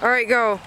All right, go.